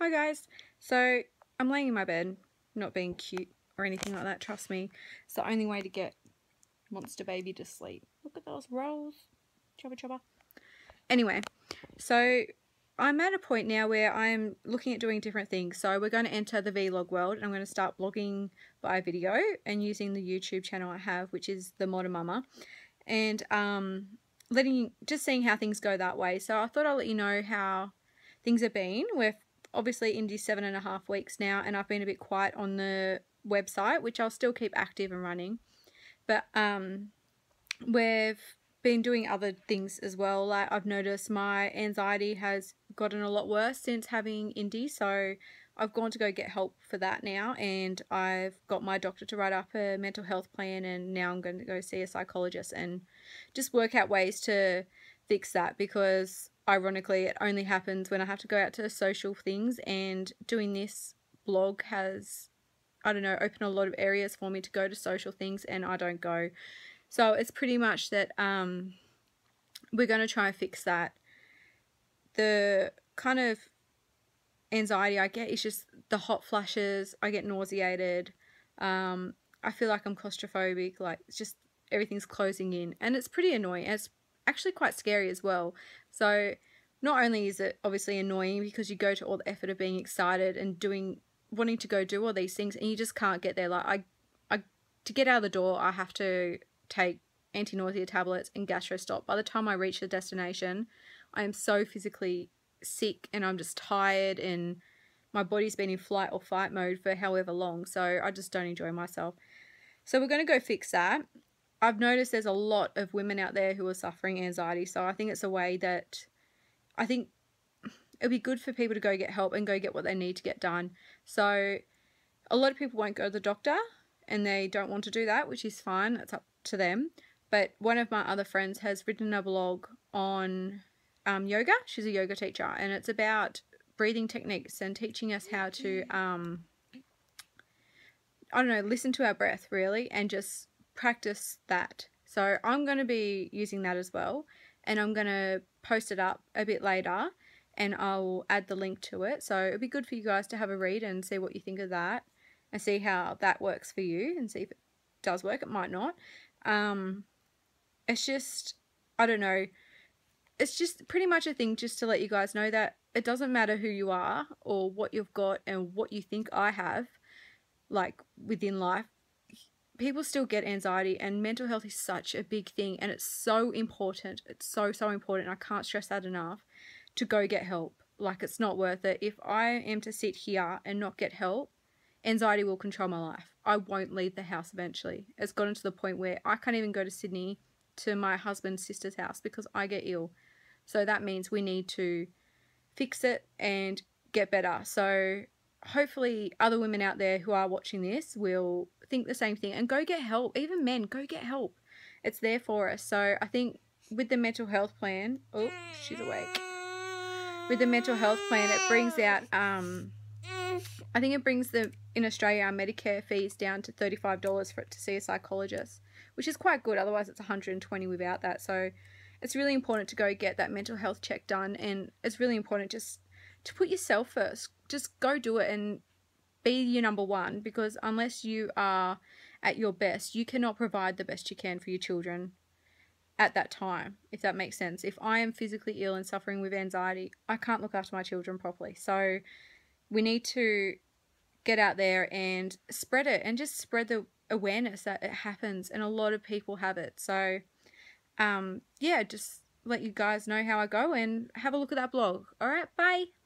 Hi guys. So I'm laying in my bed, not being cute or anything like that, trust me. It's the only way to get monster baby to sleep. Look at those rolls. Chubba chubba. Anyway, so I'm at a point now where I'm looking at doing different things. So we're going to enter the vlog world and I'm going to start blogging by video and using the YouTube channel I have, which is the Modern Mama. And um, letting just seeing how things go that way. So I thought I'll let you know how things have been. We're obviously into seven and a half weeks now, and I've been a bit quiet on the website, which I'll still keep active and running. But um, we've been doing other things as well. Like I've noticed my anxiety has gotten a lot worse since having Indy, so I've gone to go get help for that now, and I've got my doctor to write up a mental health plan, and now I'm going to go see a psychologist and just work out ways to fix that because ironically it only happens when I have to go out to social things and doing this blog has I don't know opened a lot of areas for me to go to social things and I don't go. So it's pretty much that um, we're going to try and fix that. The kind of anxiety I get is just the hot flashes I get nauseated um, I feel like I'm claustrophobic like it's just everything's closing in and it's pretty annoying it's actually quite scary as well. So not only is it obviously annoying because you go to all the effort of being excited and doing wanting to go do all these things and you just can't get there like I I to get out of the door I have to take anti-nausea tablets and gastro stop. By the time I reach the destination, I am so physically sick and I'm just tired and my body's been in flight or fight mode for however long, so I just don't enjoy myself. So we're going to go fix that. I've noticed there's a lot of women out there who are suffering anxiety, so I think it's a way that I think it'd be good for people to go get help and go get what they need to get done. So a lot of people won't go to the doctor and they don't want to do that, which is fine. That's up to them. But one of my other friends has written a blog on um, yoga. She's a yoga teacher, and it's about breathing techniques and teaching us how to, um, I don't know, listen to our breath really and just practice that. So I'm going to be using that as well and I'm going to post it up a bit later and I'll add the link to it. So it'd be good for you guys to have a read and see what you think of that and see how that works for you and see if it does work. It might not. Um, it's just, I don't know. It's just pretty much a thing just to let you guys know that it doesn't matter who you are or what you've got and what you think I have, like within life people still get anxiety and mental health is such a big thing and it's so important it's so so important i can't stress that enough to go get help. Like it's not worth it. If i am to sit here and not get help anxiety will control my life. I won't leave the house eventually. It's gotten to the point where i can't even go to sydney to my husband's sister's house because i get ill. So that means we need to fix it and get better. So hopefully other women out there who are watching this will think the same thing and go get help. Even men, go get help. It's there for us. So I think with the mental health plan, oh, she's awake. With the mental health plan, it brings out, um, I think it brings the, in Australia, our Medicare fees down to $35 for it to see a psychologist, which is quite good. Otherwise, it's 120 without that. So it's really important to go get that mental health check done. And it's really important just to put yourself first. Just go do it and be your number one because unless you are at your best, you cannot provide the best you can for your children at that time, if that makes sense. If I am physically ill and suffering with anxiety, I can't look after my children properly. So we need to get out there and spread it and just spread the awareness that it happens and a lot of people have it. So um yeah, just let you guys know how I go and have a look at that blog. All right, bye.